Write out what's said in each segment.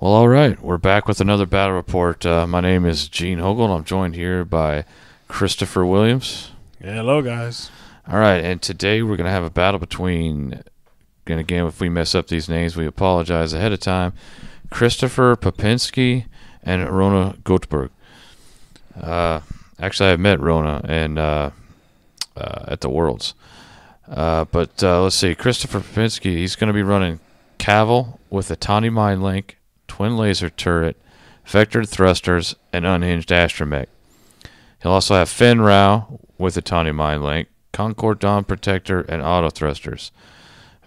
Well, all right, we're back with another battle report. Uh, my name is Gene Hogle, and I'm joined here by Christopher Williams. Hello, guys. All right, and today we're going to have a battle between, and again, if we mess up these names, we apologize ahead of time. Christopher Popinski and Rona Goldberg. Uh, actually, I've met Rona and uh, uh, at the Worlds. Uh, but uh, let's see, Christopher Popinski, he's going to be running Kavil with Attanni Mindlink, twin laser turret, vectored thrusters, and unhinged astromech. He'll also have Fenn Rau with Attanni Mindlink, Concord Dawn Protector, and auto thrusters.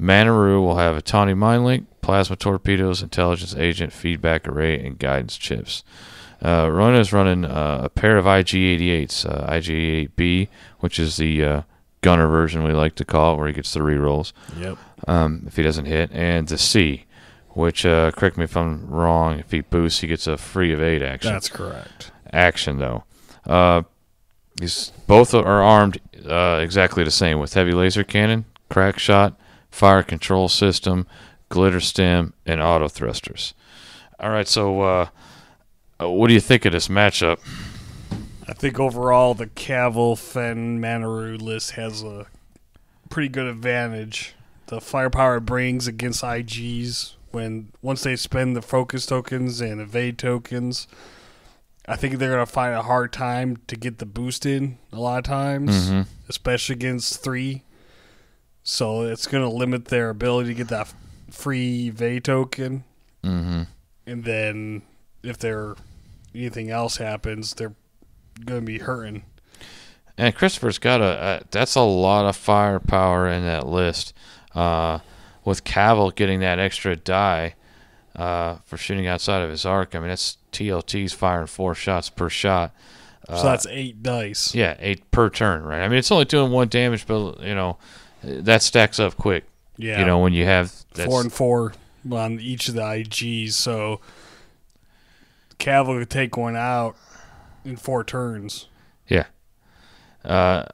Manaroo will have Attanni Mindlink, plasma torpedoes, intelligence agent, feedback array, and guidance chips. Uh, Rona is running uh, a pair of IG-88s, uh, IG-88B, which is the uh, gunner version we like to call it, where he gets the rerolls Yep. um, if he doesn't hit, and the C, which uh, correct me if I'm wrong. If he boosts, he gets a free evade action. That's correct. action though. Uh, these both are armed uh, exactly the same with heavy laser cannon, crack shot, fire control system, glitterstim, and auto thrusters. All right, so uh, uh, what do you think of this matchup? I think overall the Kavil Fenn Manaroo list has a pretty good advantage. The firepower it brings against IGs when once they spend the focus tokens and evade tokens, I think they're gonna find a hard time to get the boost in a lot of times, Mhm. especially against three. So it's gonna limit their ability to get that free evade token. Mm-hmm. and then if there anything else happens, they're gonna be hurting. And Christopher's got a, a that's a lot of firepower in that list. Uh, with Kavil getting that extra die uh, for shooting outside of his arc, I mean that's TLT's firing four shots per shot. Uh, so that's eight dice. yeah, eight per turn, right? I mean it's only doing one damage, but you know that stacks up quick. Yeah, You know when you have four and four on each of the IGs. So Kavil could take one out in four turns. Yeah. Uh,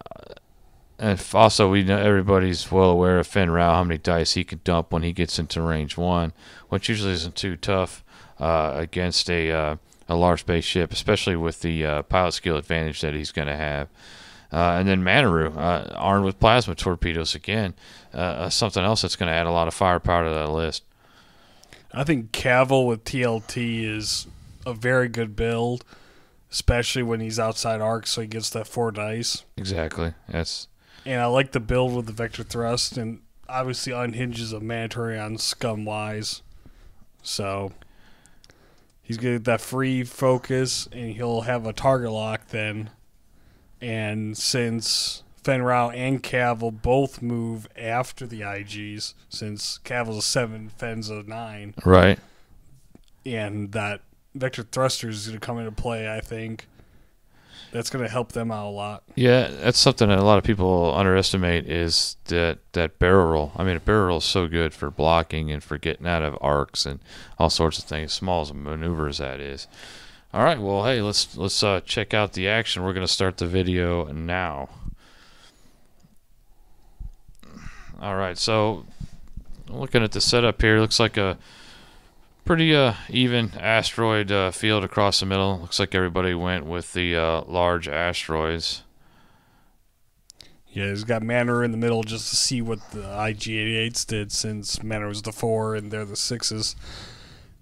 and also, we know everybody's well aware of Fenn Rau, how many dice he can dump when he gets into range one, which usually isn't too tough uh, against a uh, a large base ship, especially with the uh, pilot skill advantage that he's going to have. Uh, and then Manaroo, uh, armed with plasma torpedoes again, uh, something else that's going to add a lot of firepower to that list. I think Kavil with TLT is a very good build, especially when he's outside arc, so he gets that four dice. Exactly. That's And I like the build with the vector thrust, and obviously unhinges a mandatory on scum wise. So he's gonna get that free focus, and he'll have a target lock then. And since Fenn Rau and Kavil both move after the IGs, since Kavil's a seven, Fenn's a nine, right. and that vector thruster is gonna come into play, I think. That's gonna help them out a lot. Yeah, that's something that a lot of people underestimate is that that barrel roll. I mean, a barrel roll is so good for blocking and for getting out of arcs and all sorts of things. Small as a maneuver as that is. All right, well, hey, let's let's uh, check out the action. We're gonna start the video now. All right, so looking at the setup here, looks like a pretty uh, even asteroid uh, field across the middle. Looks like everybody went with the uh, large asteroids. Yeah, he's got Manor in the middle just to see what the IG88s did since Manor was the four and they're the sixes.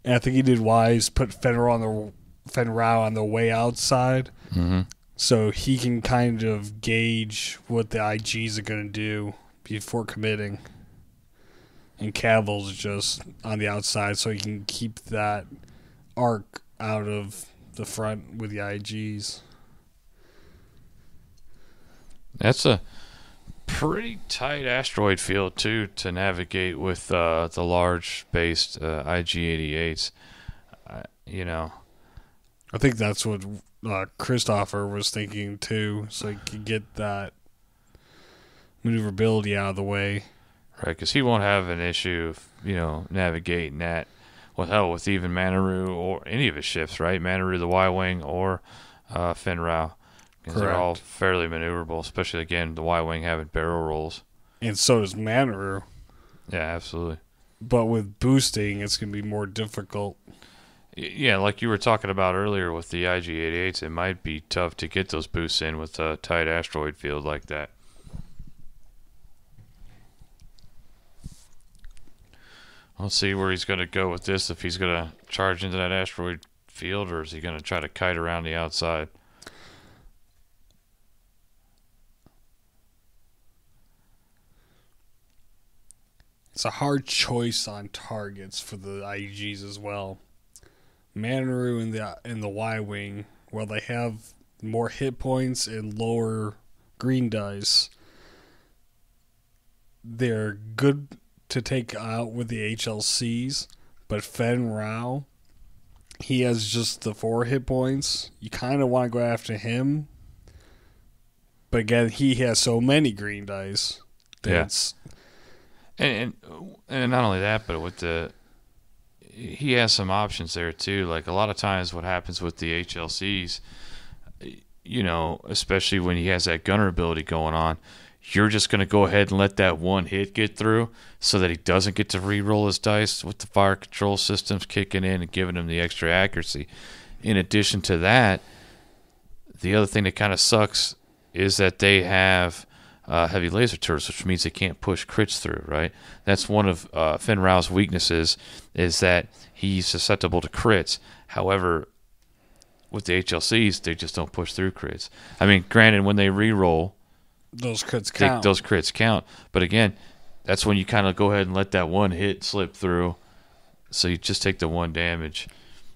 And I think he did wise, put Fenrir on the Fenn Rau on the way outside Mm-hmm. so he can kind of gauge what the IGs are going to do before committing. And Kavil's just on the outside so he can keep that arc out of the front with the IGs. That's a pretty tight asteroid field too to navigate with uh, the large-based uh, IG-88s. Uh, you know, I think that's what uh, Christopher was thinking too, so he could get that maneuverability out of the way. Right? Because he won't have an issue, you know, navigating that. Well, hell, with even Manaroo or any of his ships, right? Manaroo, the Y-wing, or uh, Fenn Rau. 'Cause they're all fairly maneuverable, especially again the Y-wing having barrel rolls. And so does Manor. Yeah, absolutely. But with boosting, it's going to be more difficult. Yeah, like you were talking about earlier with the IG-88s, it might be tough to get those boosts in with a tight asteroid field like that. Let's see where he's going to go with this. If he's going to charge into that asteroid field, or is he going to try to kite around the outside? It's a hard choice on targets for the IGs as well. Manaroo and the and the Y wing, while they have more hit points and lower green dice, they're good to take out with the HLCs. But Fenn Rau, he has just the four hit points. You kind of want to go after him, but again, he has so many green dice. that Yeah. it's- And, and and not only that, but with the he has some options there too. Like a lot of times, what happens with the HLCs, you know, especially when he has that gunner ability going on, you're just going to go ahead and let that one hit get through, so that he doesn't get to re-roll his dice with the fire control systems kicking in and giving him the extra accuracy. In addition to that, the other thing that kind of sucks is that they have uh, heavy laser turrets, which means they can't push crits through. Right? That's one of uh, Fenn Rau's weaknesses is that he's susceptible to crits. However, with the HLCs, they just don't push through crits. I mean, granted, when they re-roll, those crits count. those crits count. But again, that's when you kind of go ahead and let that one hit slip through. So you just take the one damage.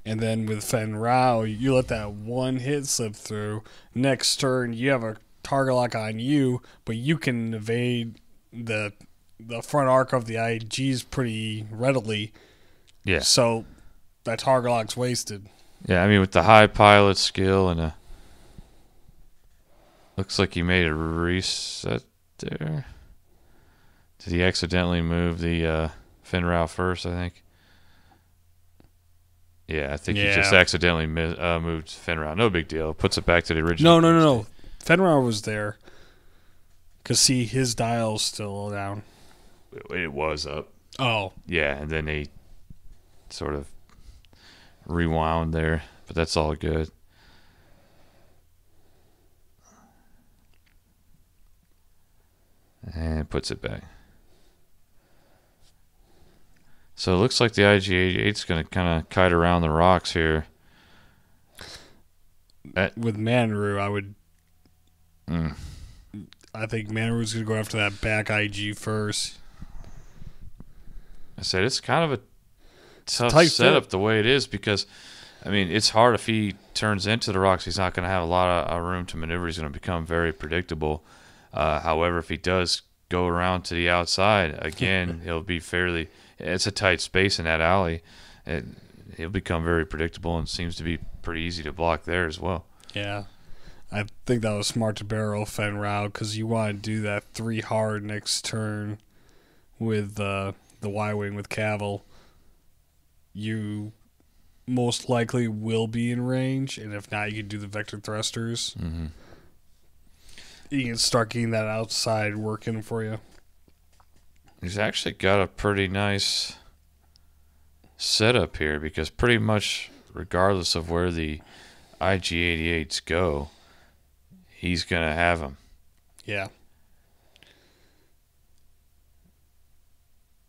And then with Fenn Rau, you let that one hit slip through. Next turn, you have a target lock on you, but you can evade the the front arc of the IGs pretty readily. Yeah. So that target lock's wasted. Yeah, I mean with the high pilot skill and a looks like he made a reset there. Did he accidentally move the uh, Fenn Rau first? I think. Yeah, I think he just accidentally mi- uh, moved Fenn Rau. No big deal. Puts it back to the original. No, no, no, no. Fenn Rau was there. Cause see, his dial's still down. It was up. Oh, Yeah, and then he sort of rewound there, but that's all good. And puts it back. So it looks like the IG-88 is going to kind of kite around the rocks here. with Manaroo, I would. Mm. I think Manaroo's gonna go after that back IG first. I said it's kind of a tough tight setup fit. the way it is because, I mean, it's hard if he turns into the rocks. He's not going to have a lot of uh, room to maneuver. He's going to become very predictable. Uh, however, if he does go around to the outside again, he'll be fairly. It's a tight space in that alley. It, he'll become very predictable and seems to be pretty easy to block there as well. Yeah. I think that was smart to barrel Fenn Rau because you want to do that three hard next turn with uh, the Y Wing with Kavil. You most likely will be in range, and if not, you can do the Vector Thrusters. Mm-hmm. You can start getting that outside working for you. He's actually got a pretty nice setup here because pretty much regardless of where the IG88s go, he's going to have them. Yeah.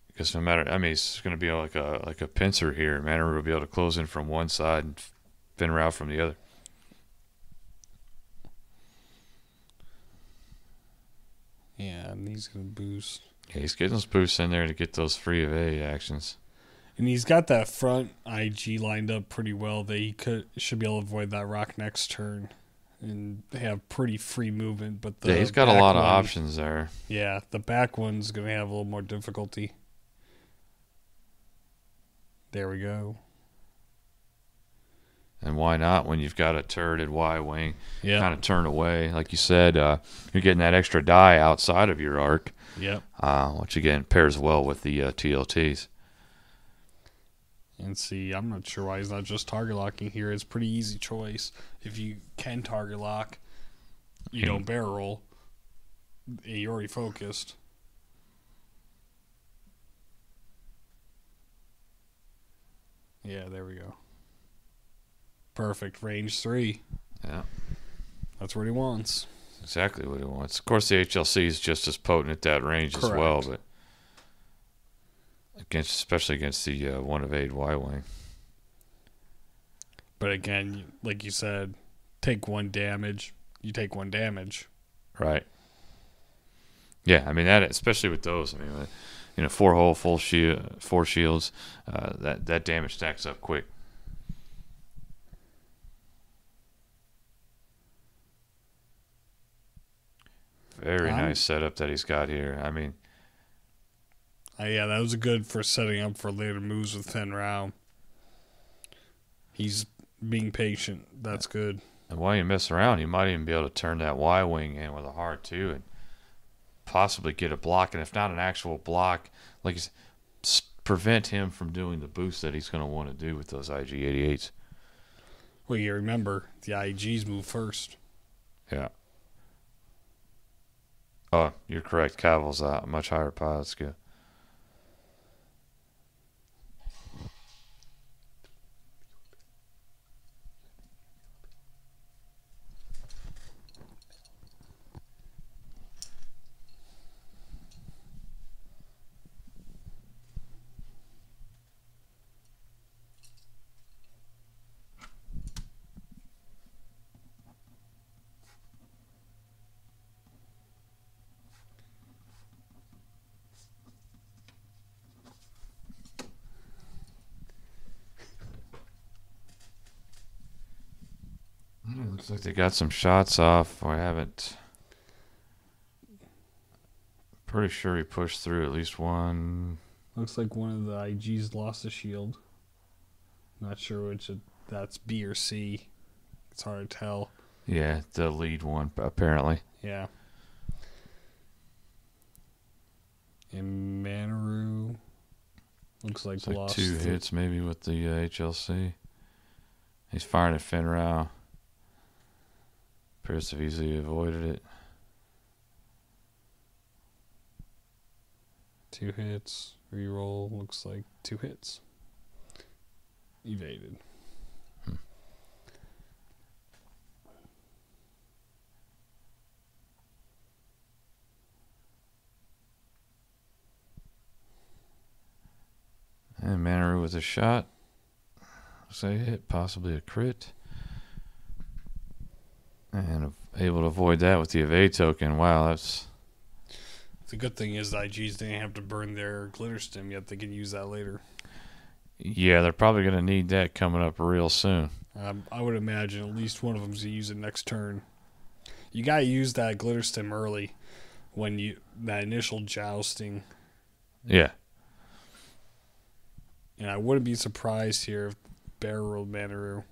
Because no matter, I mean, it's going to be like a like a pincer here. Manaroo will be able to close in from one side and Fenn Rau from the other. Yeah, and he's going to boost. Yeah, he's getting those boosts in there to get those free evade actions. And he's got that front IG lined up pretty well that he could should be able to avoid that rock next turn and have pretty free movement. But the yeah, he's got a lot of options there. Yeah, the back one's gonna have a little more difficulty. There we go. And why not when you've got a turreted Y wing Yeah. kind of turn away? Like you said, uh, you're getting that extra die outside of your arc. Yep. uh, which again pairs well with the uh, TLTs. And see, I'm not sure why he's not just target locking here. It's a pretty easy choice. If you can target lock, you Yeah. don't barrel roll. You're already focused. Yeah, there we go. Perfect. Range three. Yeah. That's what he wants. Exactly what he wants. Of course, the HLC is just as potent at that range as well, but against, especially against the uh, one of eight Y wing. But again, like you said, take one damage. You take one damage. Right. Yeah, I mean that, especially with those. I mean, uh, you know, four hole, full shield, four shields. Uh, that that damage stacks up quick. Very I'm- nice setup that he's got here. I mean, Uh, yeah, that was good for setting up for later moves with Fenn Rau. He's being patient. That's good. and while you mess around, you might even be able to turn that Y wing in with a hard two and possibly get a block. And if not an actual block, like you s- s- prevent him from doing the boost that he's going to want to do with those IG88s. Well, you remember the IGs move first. Yeah. Oh, you're correct. Kavil's a much higher pilot skill. Hmm, Looks like they got some shots off. I haven't. Pretty sure he pushed through at least one. Looks like one of the IGs lost a shield. Not sure which it, that's B or C. It's hard to tell. Yeah, the lead one apparently. Yeah. And Manaroo looks like It's like lost two hits maybe with the uh, HLC. He's firing at Fenn Rau. To have easily avoided it. Two hits. Reroll looks like two hits. Evaded. Hmm. And Manaroo with a shot. Looks like a hit, possibly a crit. And able to avoid that with the evade token. Wow, that's The good thing is the IGs didn't have to burn their glitterstim yet. They can use that later. yeah. They're probably gonna need that coming up real soon. Um, I would imagine at least one of them's to use it next turn. You gotta use that glitterstim early when you that initial jousting, Yeah, and I wouldn't be surprised here if Bear Manaroo.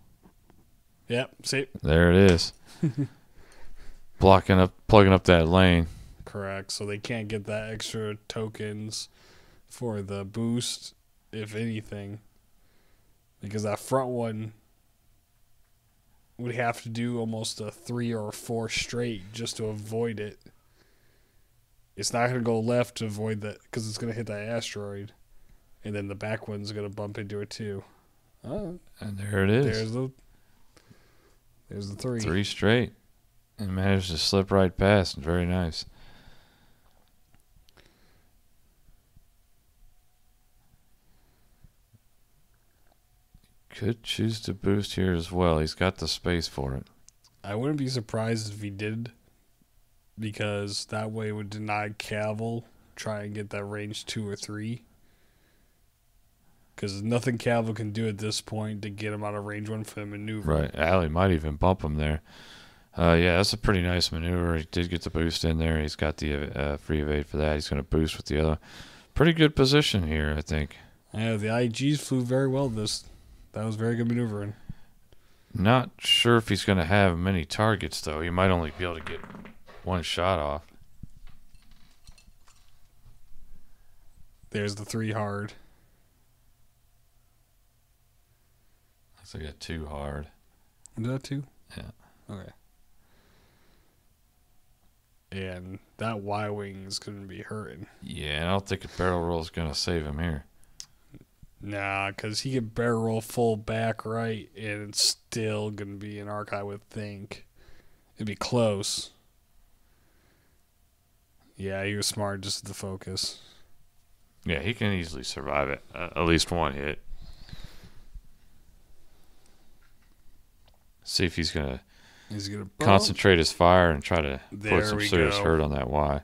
Yep, see, there it is. Blocking up, plugging up that lane. correct. So they can't get that extra tokens for the boost, if anything, because that front one would have to do almost a three or four straight just to avoid it. It's not going to go left to avoid that because it's going to hit that asteroid, and then the back one's going to bump into it too. Oh, And there it is. there's the there's the three. Three straight. And managed to slip right past. Very nice. Could choose to boost here as well. He's got the space for it. I wouldn't be surprised if he did, because that way it would deny Kavil try and get that range two or three. Because nothing Kavil can do at this point to get him out of range one for the maneuver. Right. Alley might even bump him there. Uh, yeah, that's a pretty nice maneuver. He did get the boost in there. He's got the uh, free evade for that. He's going to boost with the other. Pretty good position here, I think. Yeah, the IGs flew very well. This that was very good maneuvering. Not sure if he's going to have many targets, though. He might only be able to get one shot off. There's the three hard. Looks like got too hard. Is that two? Yeah. Okay. And that Y wing is going to be hurting. Yeah, I don't think a barrel roll is going to save him here. Nah, because he can barrel roll full back right, and it's still gonna be an arc. I would think it'd be close. Yeah, he was smart, just the focus. Yeah, he can easily survive it. Uh, at least one hit. See if he's gonna He's gonna bump. concentrate his fire and try to There put some serious go. hurt on that Y.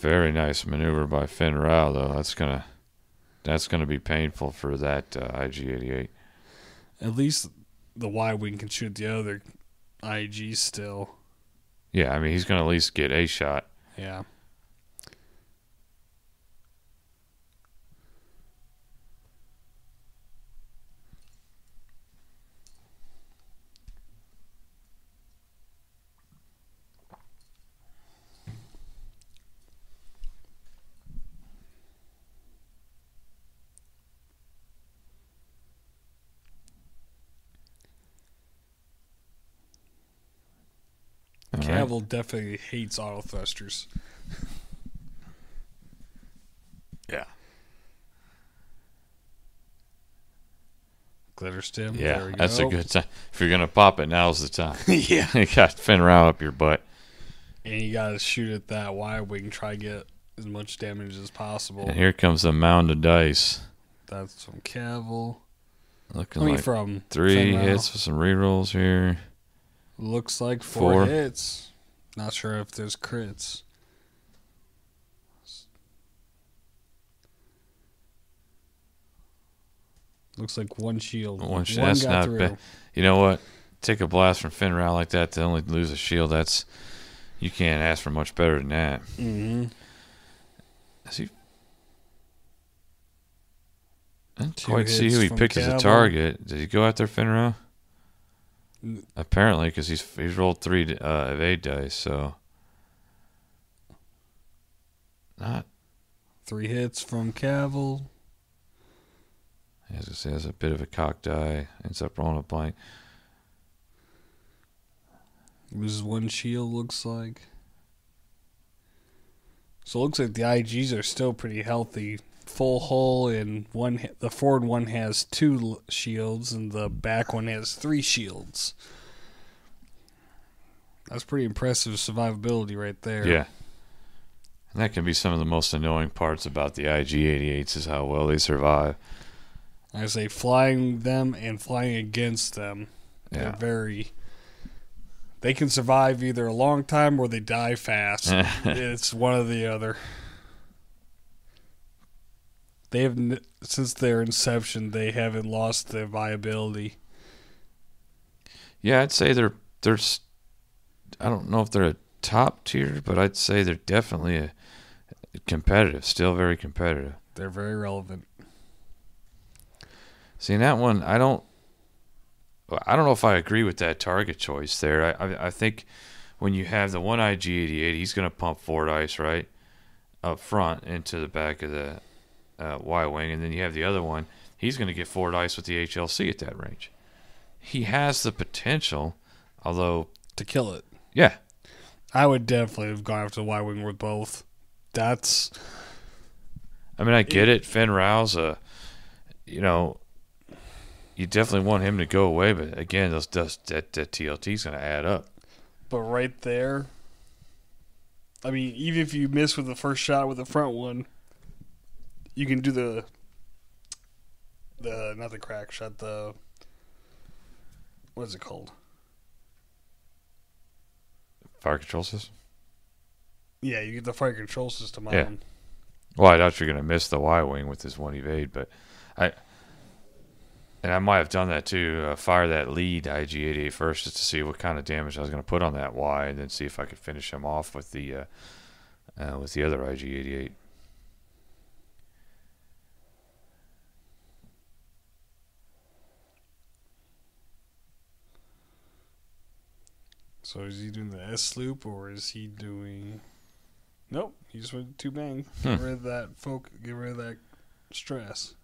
very nice maneuver by Fenn Rau, though. That's gonna that's gonna be painful for that uh, IG88. At least the Y wing can shoot the other IG still. Yeah, I mean he's gonna at least get a shot. Yeah. Definitely hates auto thrusters. Yeah. Glitterstim. there Yeah, that's a good time. If you're gonna pop it, now's the time. yeah. you got Fenn Rau up your butt. And you gotta shoot at that Y wing, try to get as much damage as possible. And here comes a mound of dice. That's from Kavil. Looking I mean, like from three hits with some rerolls here. Looks like four, Four. hits. Not sure if there's crits. Looks like one shield. One shield. that's got not through. bad. You know what? Take a blast from Fenn Rau like that to only lose a shield. That's you can't ask for much better than that. Mm-hmm. Is he? I didn't Two quite see who he picked as a target. Did he go after Fenn Rau? Apparently, because he's he's rolled three uh, evade dice, so not. Three hits from Kavil. As I say, has a bit of a cocked eye. Ends up rolling a blank. Loses one shield, looks like. So it looks like the IGs are still pretty healthy. Full hull and one. ha- The forward one has two l- shields, and the back one has three shields. That's pretty impressive survivability right there. Yeah. And that can be some of the most annoying parts about the IG-88s is how well they survive. I say flying them and flying against them. They're Yeah. very. They can survive either a long time or they die fast. it's one or the other. They have since their inception, they haven't lost their viability. Yeah, I'd say they're they're. I don't know if they're a top tier, but I'd say they're definitely a competitive. Still very competitive. They're very relevant. See, in that one, I don't. I don't know if I agree with that target choice there. I I, I think when you have the one IG88, he's going to pump forward ice right up front into the back of the uh, Y wing, and then you have the other one. He's going to get four ice with the HLC at that range. He has the potential, although To kill it, yeah, I would definitely have gone after the Y wing with both. That's I mean, I get it. Fenn Rau's a, you know, you definitely want him to go away, but again, those, those that that TLT's going to add up. but right there. I mean, even if you miss with the first shot with the front one, you can do the the not the crack shot the what is it called? Fire control system. Yeah, you get the fire control system on. Yeah. Well, I doubt you're going to miss the Y wing with this one evade, but I and I might have done that too. Uh, fire that lead IG88 first just to see what kind of damage I was going to put on that Y, and then see if I could finish him off with the uh, uh, with the other IG88. So is he doing the S loop or is he doing? Nope, he just went two bang. Hmm. Get rid of that folk. Get rid of that stress.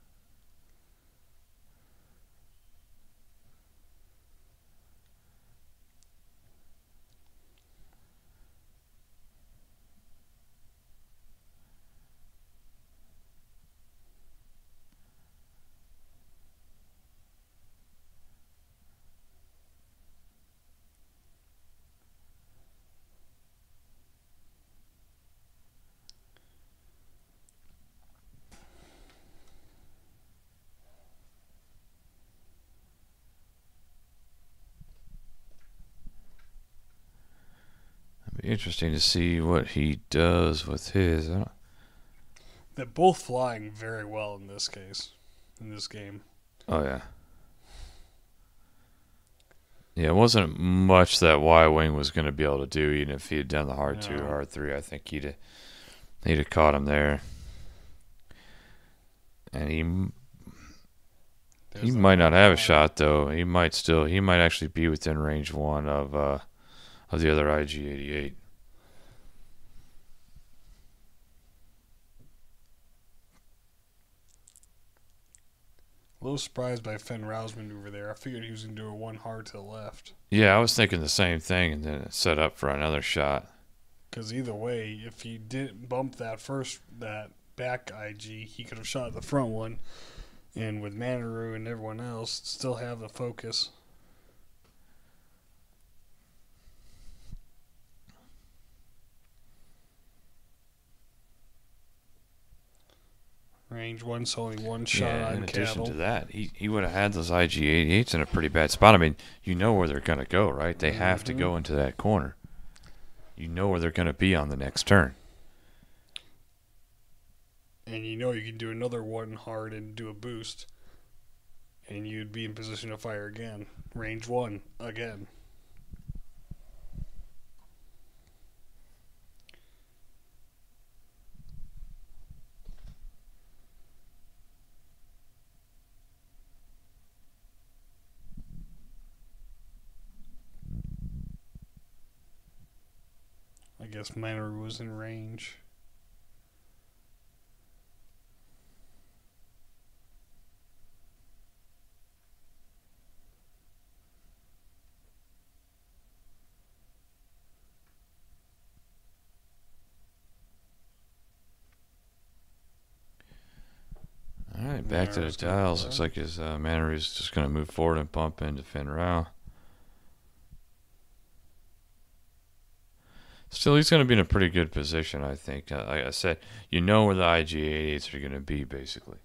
Interesting to see what he does with his. They're both flying very well in this case, in this game. Oh yeah. Yeah, it wasn't much that Y wing was going to be able to do, even if he had done the hard two, No. or hard three. I think he'd have, he'd have caught him there, and he m- he might not have a shot though. He might still he might actually be within range one of uh of the other IG eighty eight. Little surprised by Fenn Rau's maneuver there. I figured he was going to do a one hard to the left. Yeah, I was thinking the same thing, and then it set up for another shot. Because either way, if he didn't bump that first, that back IG, he could have shot the front one. And with Manaroo and everyone else, still have the focus. Range one's only one shot yeah, in addition cattle. to that, he, he would have had those IG eighty eights in a pretty bad spot. I mean, you know where they're gonna go, right? They have to go mm-hmm. into that corner. You know where they're gonna be on the next turn. and you know you can do another one hard and do a boost, and you'd be in position to fire again. Range one again. I guess Miner was in range. All right, back to the Manaroo's gonna dials. play. Looks like his uh, Manaru is just gonna move forward and pump into Fenn Rau. Still, he's going to be in a pretty good position, I think. Uh, like I said, you know where the IG88s are going to be, basically.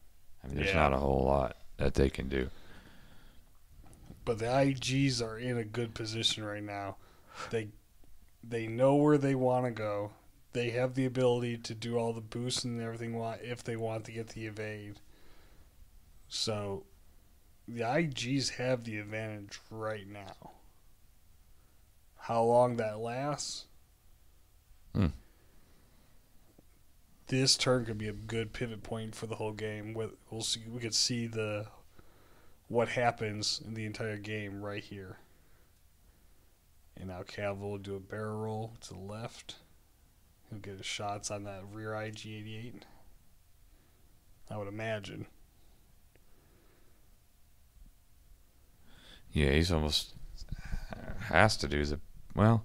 I mean, there's Yeah. not a whole lot that they can do. But the IGs are in a good position right now. They they know where they want to go. They have the ability to do all the boosts and everything if they want to get the evade. So the IGs have the advantage right now. How long that lasts? Hmm. This turn could be a good pivot point for the whole game. We'll see. We could see the what happens in the entire game right here. And now Kavil will do a barrel roll to the left. He'll get his shots on that rear IG88. I would imagine. Yeah, he's almost has to do the well.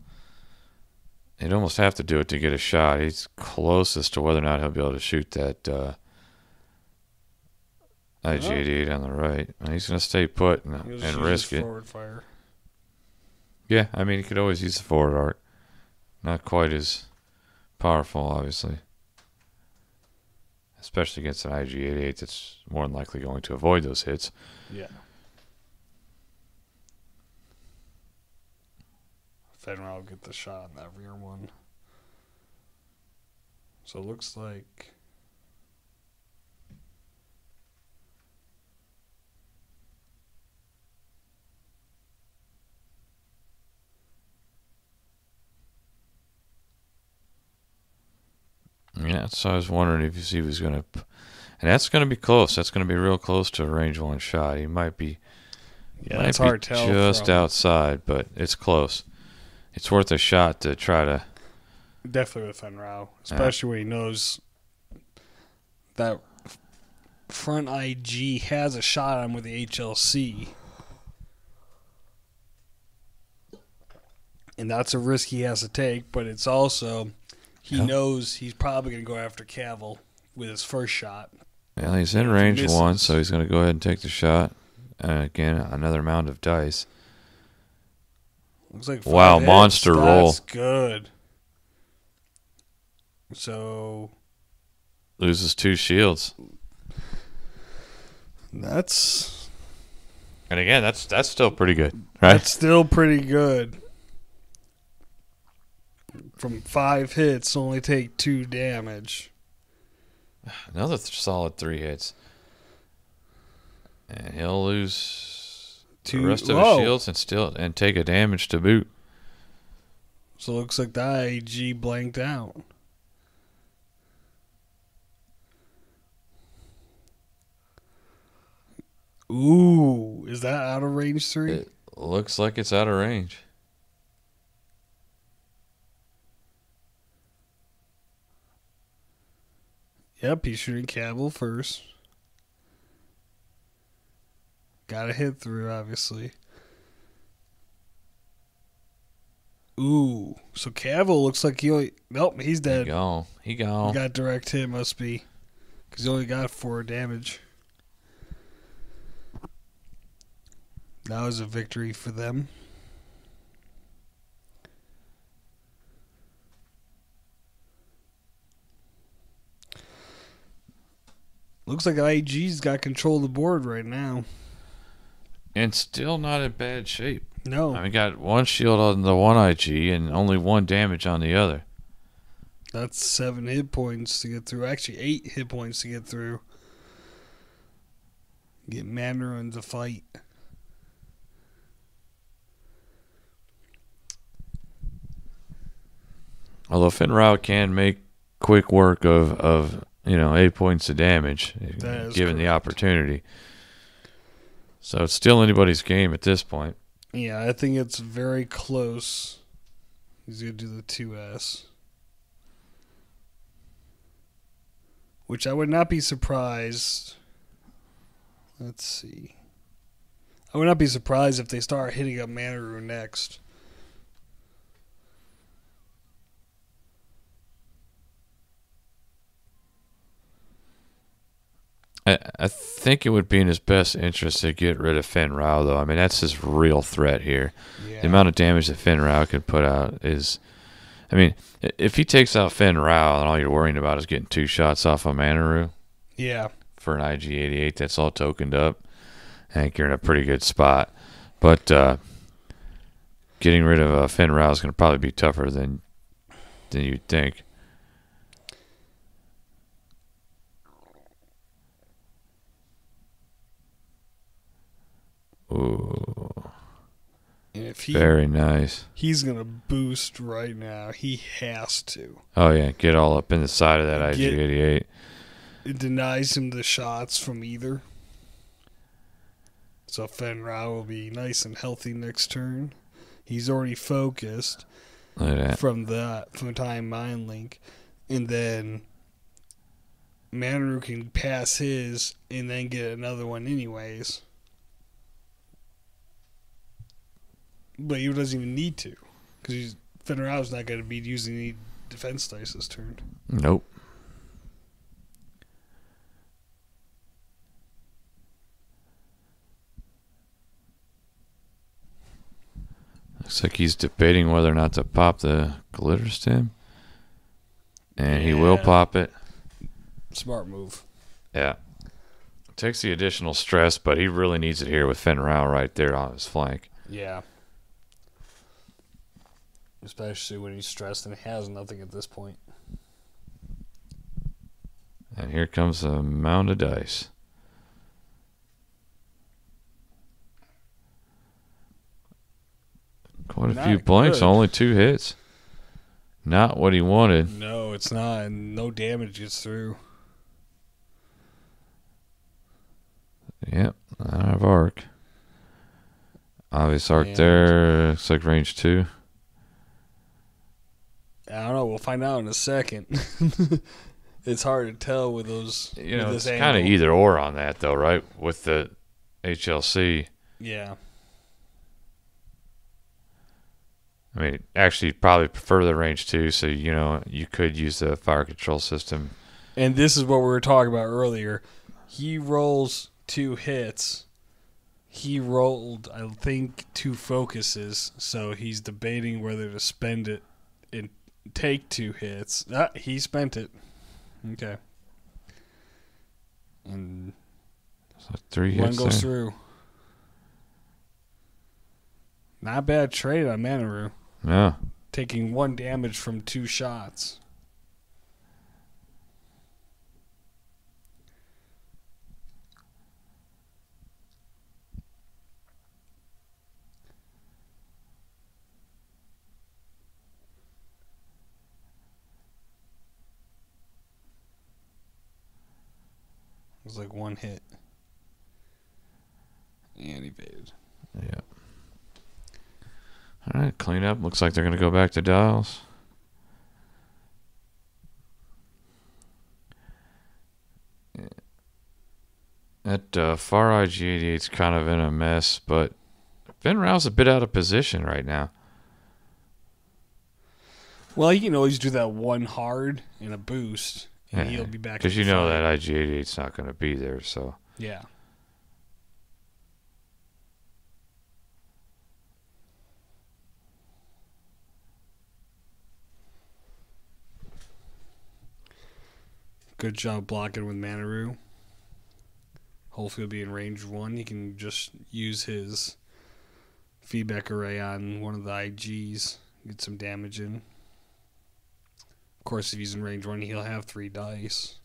He'd almost have to do it to get a shot. He's closest to whether or not he'll be able to shoot that uh, IG88 on the right. And he's going to stay put and, and risk it. Yeah, I mean, he could always use the forward arc. Not quite as powerful, obviously. Especially against an IG88 that's more than likely going to avoid those hits. Yeah. Fenn Rau will get the shot on that rear one. So it looks like Yeah, so I was wondering if you see who's going to. And that's going to be close. That's going to be real close to a range one shot. He might be, yeah, might it's hard to tell. just from- outside, but it's close. It's worth a shot to try to. Definitely with Fenn Rau, especially when he knows that front IG has a shot on him with the HLC. And that's a risk he has to take, but it's also he Yeah. knows he's probably going to go after Kavil with his first shot. Well, he's in he range one, so he's going to go ahead and take the shot. And again, another mound of dice. Looks like Wow, hits. monster roll. That's good. So Loses two shields. that's And again, that's that's still pretty good, right? That's still pretty good. from five hits, only take two damage. Another th- solid three hits. And he'll lose Two. the rest of Whoa. his shields and still and take a damage to boot. So it looks like the IG blanked out. Ooh, is that out of range three? It looks like it's out of range. Yep, he's shooting Kavil first. Got a hit through, obviously. Ooh, so Kavil looks like he only. Nope, he's He dead. gone. He He gone. got direct hit, must be. Because he only got four damage. That was a victory for them. Looks like IG's got control of the board right now. And still not in bad shape. No, I mean, got one shield on the one IG and only one damage on the other. that's seven hit points to get through. Actually, eight hit points to get through. Get Mandarin to fight. Although Fenn Rau can make quick work of, of you know eight points of damage, given the opportunity. So it's still anybody's game at this point. Yeah, I think it's very close. He's gonna do the two S, which I would not be surprised. Let's see. I would not be surprised if they start hitting up Manaroo next. I, I think it would be in his best interest to get rid of Fenn Rau, though. I mean, that's his real threat here. Yeah. The amount of damage that Fenn Rau could put out is. I mean, if he takes out Fenn Rau and all you're worrying about is getting two shots off of Manaroo yeah. for an IG 88 that's all tokened up, I think you're in a pretty good spot. But uh, getting rid of uh, Fenn Rau is going to probably be tougher than than you'd think. Ooh, And if he very nice. he's gonna boost right now, he has to. Oh yeah, get all up in the side of that Get- IG88. It denies him the shots from either. So Fenn Rau will be nice and healthy next turn. He's already focused Look at that. from that from time mind link, and then Manaroo can pass his and then get another one anyways. But he doesn't even need to, because Fenn Rau's not going to be using any defense dice this turn. Nope. Looks like he's debating whether or not to pop the glitterstim. And he will pop it. Smart move. Yeah. Takes the additional stress, but he really needs it here with Fenn Rau right there on his flank. Yeah. Especially when he's stressed and has nothing at this point. And here comes a mound of dice. Quite a few Not blanks, good. only two hits. Not what he wanted. No, it's not. And no damage gets through. Yep, out of arc. Obvious arc And- there. Looks like range two. I don't know. We'll find out in a second. it's hard to tell with those. You with know, this it's kind of either or on that, though, right? With the HLC. Yeah. I mean, actually, probably prefer the range too. so you know you could use the fire control system. And this is what we were talking about earlier. He rolls two hits. He rolled, I think, two focuses. So he's debating whether to spend it and take two hits. Ah, he spent it. Okay. And So three one hits goes there. through. Not bad trade on Manaroo. Yeah, taking one damage from two shots. Was like one hit. And he faded. Yeah. All right, clean up. Looks like they're going to go back to dials. That uh, far IG88 is kind of in a mess, but Fenn Rau's a bit out of position right now. Well, you can always do that one hard and a boost, and Yeah, he'll be back. Because you know fight. that IG88's not going to be there, so. Yeah. Good job blocking with Manaroo. Hopefully, he'll be in range one. He can just use his feedback array on one of the IGs, get some damage in. Of course, if he's in range one, he'll have three dice.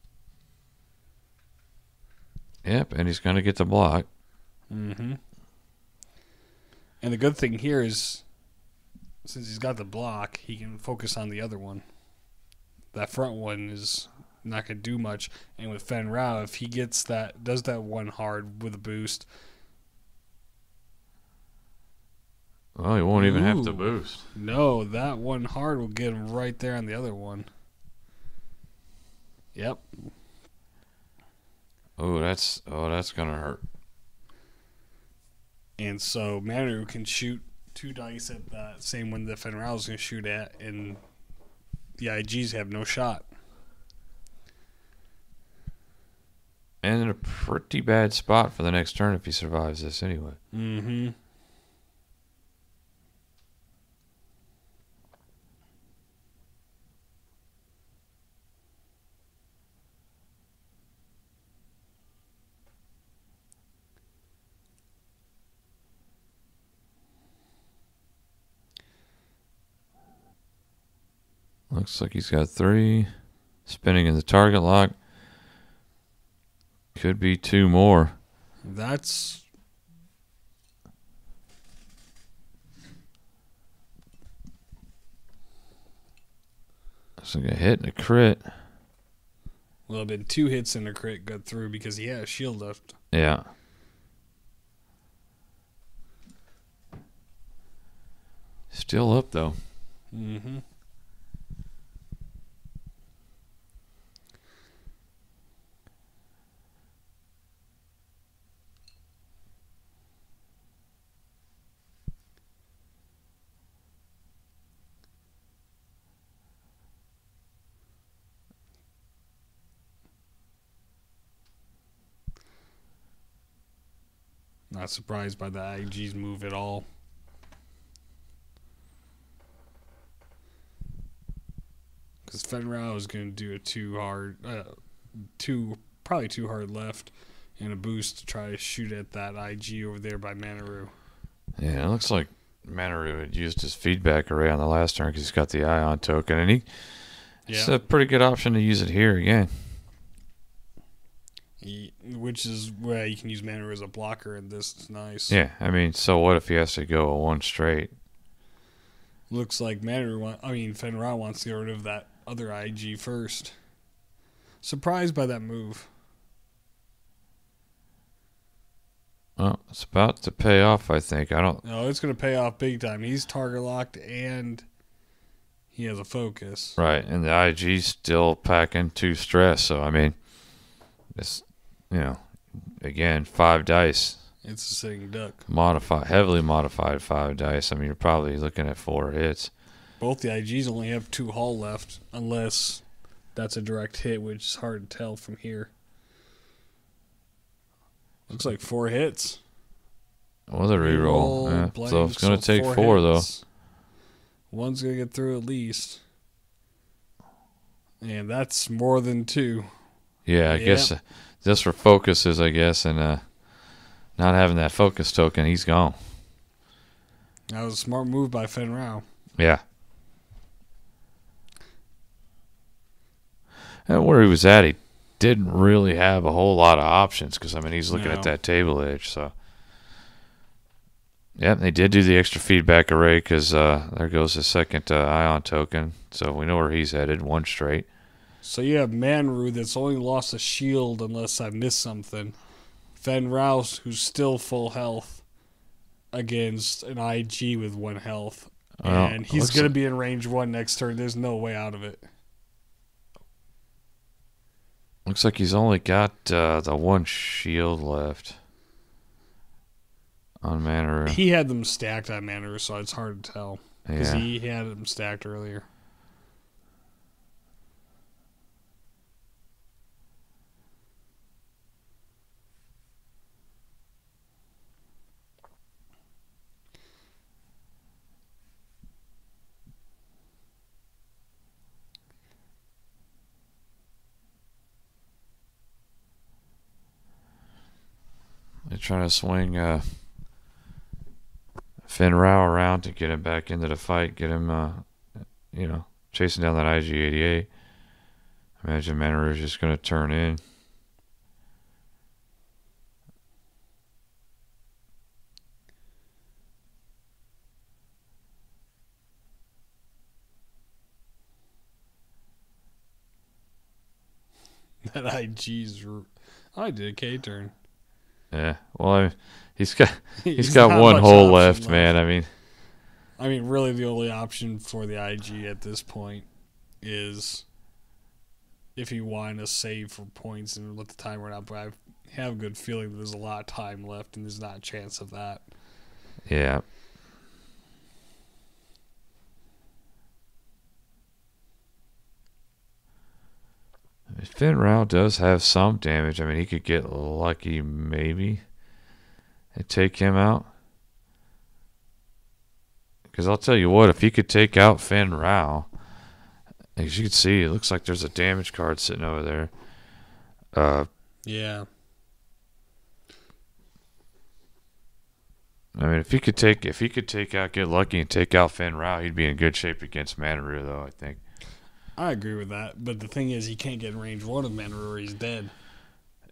Yep, and he's going to get the block. Mm-hmm. And the good thing here is, since he's got the block, he can focus on the other one. That front one is not going to do much. And with Fenn Rau, if he gets that, does that one hard with a boost, Well, he won't even have to boost. no, that one hard will get him right there on the other one. Yep. Oh, that's oh, that's gonna hurt. And so Manaroo can shoot two dice at that same one that going to shoot at, and the IGs have no shot. And in a pretty bad spot for the next turn if he survives this anyway. Mm-hmm. Looks like he's got three. Spinning in the target lock. Could be two more. That's So a hit and a crit. well, have been two hits and a crit got through because he had a shield left. Yeah. Still up though. Mm-hmm. Not surprised by the IG's move at all. Because Fenn Rau is going to do a too hard, uh, two probably too hard left, and a boost to try to shoot at that IG over there by Manaroo. Yeah, it looks like Manaroo had used his feedback array on the last turn because he's got the ion token, and he it's a pretty good option to use it here again. He- which is where you can use Manaroo as a blocker, and this is nice. Yeah, I mean, so what if he has to go one straight? Looks like want, I mean Fenn Rau wants to get rid of that other IG first. Surprised by that move. Well, it's about to pay off, I think. I don't. No, it's going to pay off big time. He's target locked and he has a focus. Right, and the IG's still packing two stress, so I mean, it's you know, again, five dice, It's a sitting duck. modified, heavily modified five dice. I mean, you're probably looking at four hits. Both the IGs only have two hull left, unless that's a direct hit, which is hard to tell from here. Looks like four hits. Well, the reroll. Reroll, Yeah. blank, So it's going to take four four, though. One's going to get through at least. And that's more than two. Yeah, I Yeah. guess uh, just for focuses, I guess, and uh, not having that focus token, he's gone. That was a smart move by Fenn Rau. Yeah. And where he was at, he didn't really have a whole lot of options because, I mean, he's looking no. at that table edge. So, yeah, they did do the extra feedback array because uh, there goes the second uh, ion token. So we know where he's headed, one straight. So you have Manaroo that's only lost a shield unless I missed something. Fenn Rau's, who's still full health, against an IG with one health. Well, and he's going to like- be in range one next turn. There's no way out of it. Looks like he's only got uh, the one shield left on Manaroo. He had them stacked on Manaroo, so it's hard to tell. Because Yeah. he had them stacked earlier. They're trying to swing uh, Fenn Rau around to get him back into the fight, get him, uh, you know, chasing down that IG-88. Imagine Manaroo's just going to turn in. That IG's. r- I did a K turn. Yeah. Well, I mean, he's got he's He's got one hole option left, man. I mean, I mean, really, the only option for the IG at this point is if you want to save for points and let the time run out. But I have a good feeling that there's a lot of time left, and there's not a chance of that. yeah. Fenn Rau does have some damage. I mean, he could get lucky, maybe, and take him out. Because I'll tell you what, if he could take out Fenn Rau, as you can see, it looks like there's a damage card sitting over there. Uh, Yeah. I mean, if he could take if he could take out get lucky and take out Fenn Rau, he'd be in good shape against Manaroo, though. I think. I agree with that, but the thing is, he can't get in range one of Manaroo or he's dead.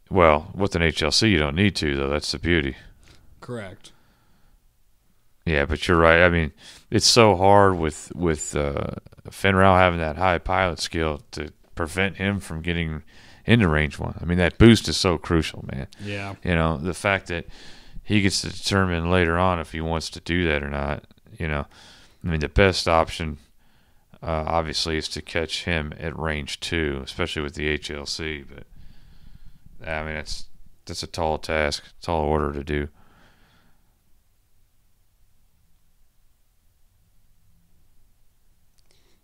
Well, with an HLC, you don't need to, though. That's the beauty. Correct. Yeah, but you're right. I mean, it's so hard with with uh, Fenn Rau having that high pilot skill to prevent him from getting into range one. I mean, that boost is so crucial, man. Yeah. You know, the fact that he gets to determine later on if he wants to do that or not. You know, I mean, the best option, uh, obviously, is to catch him at range two, especially with the HLC. But I mean, it's that's a tall task, tall order to do.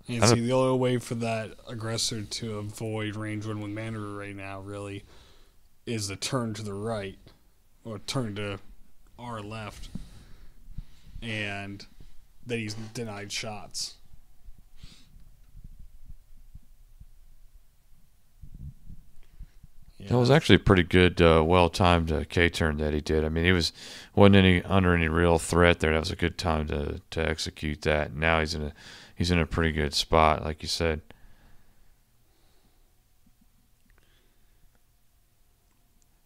And see, the only way for that aggressor to avoid range one with Manaroo right now, really, is to turn to the right, or turn to our left, and that he's denied shots. Yeah. That was actually a pretty good, uh, well timed uh, K turn that he did. I mean, he was wasn't any under any real threat there. That was a good time to to execute that. Now he's in a he's in a pretty good spot, like you said.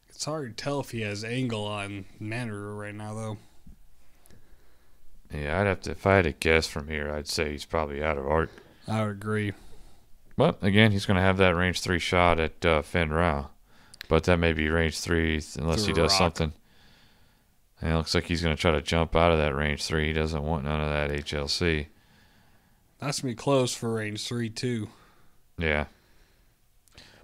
It's hard to tell if he has angle on Manaroo right now, though. Yeah, I'd have to if I had to guess from here, I'd say he's probably out of arc. I would agree. But again, he's going to have that range three shot at uh, Fenn Rau, but that may be range three unless he Through does rock. something. And it looks like he's going to try to jump out of that range three. He doesn't want none of that HLC. That's gonna be close for range three too. Yeah.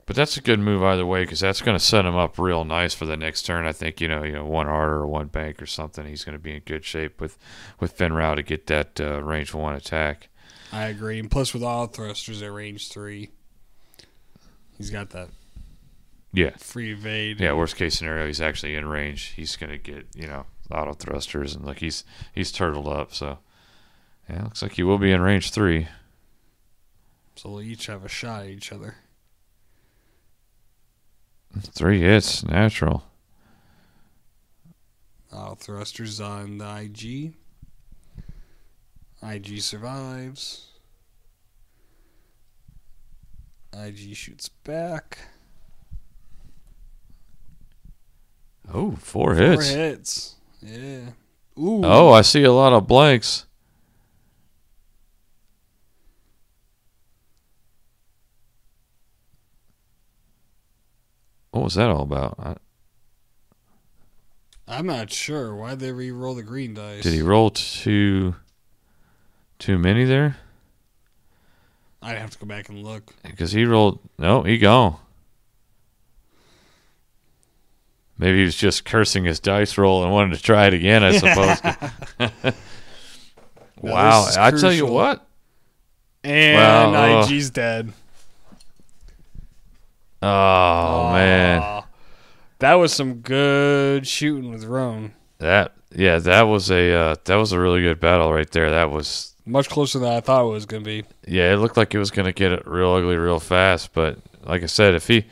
But that's a good move either way because that's going to set him up real nice for the next turn. I think you know, you know, one harder or one bank or something. He's going to be in good shape with with Fenn Rau to get that uh, range one attack. I agree, and plus with auto thrusters at range three, he's got that Yeah, free evade. yeah. Worst case scenario, he's actually in range. He's going to get you know auto thrusters and like he's he's turtled up. So yeah, looks like he will be in range three. So we'll each have a shot at each other. Three hits, natural. Auto thrusters on the IG. IG survives. IG shoots back. Oh, four hits. Four hits. Yeah. Ooh. Oh, I see a lot of blanks. What was that all about? I, I'm not sure. Why'd they re-roll the green dice? did he roll too too many there? I'd have to go back and look. Because he rolled. No, he gone. Maybe he was just cursing his dice roll and wanted to try it again. I suppose. Wow! this is I tell you what. And Wow. IG's dead. Oh man, That was some good shooting with Roine. that yeah, that was a uh, that was a really good battle right there. That was Much closer than I thought it was going to be. yeah, it looked like it was gonna get it real ugly real fast. But like I said, if he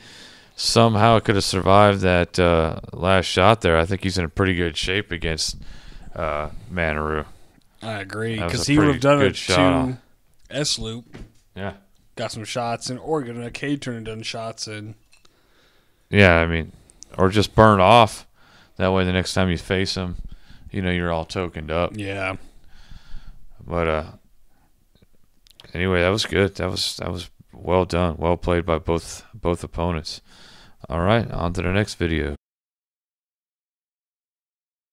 somehow could have survived that uh, last shot there, I think he's in a pretty good shape against uh, Manaru. I agree. Because he would have done it to S Loop. Yeah. Got some shots in Oregon. A K turn and done shots in. Yeah, I mean, or just burn off. That way, the next time you face him, you know you're all tokened up. Yeah. But uh, anyway, that was good. That was that was well done, well played by both both opponents. All right, on to the next video.